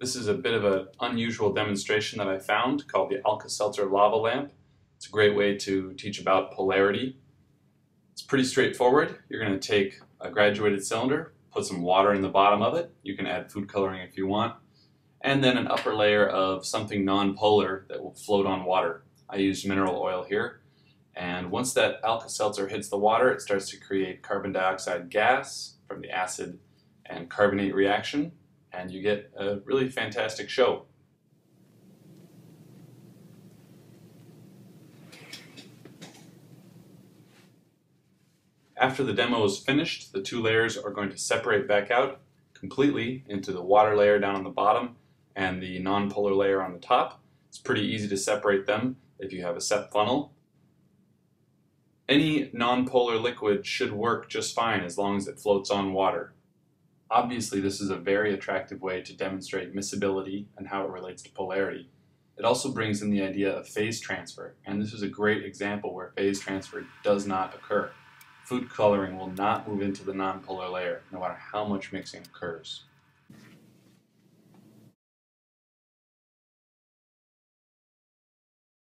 This is a bit of an unusual demonstration that I found called the Alka-Seltzer lava lamp. It's a great way to teach about polarity. It's pretty straightforward. You're going to take a graduated cylinder, put some water in the bottom of it. You can add food coloring if you want. And then an upper layer of something non-polar that will float on water. I used mineral oil here. And once that Alka-Seltzer hits the water, it starts to create carbon dioxide gas from the acid and carbonate reaction and you get a really fantastic show. After the demo is finished, the two layers are going to separate back out completely into the water layer down on the bottom and the non-polar layer on the top. It's pretty easy to separate them if you have a sep funnel. Any non-polar liquid should work just fine as long as it floats on water. Obviously, this is a very attractive way to demonstrate miscibility and how it relates to polarity. It also brings in the idea of phase transfer, and this is a great example where phase transfer does not occur. Food coloring will not move into the nonpolar layer, no matter how much mixing occurs.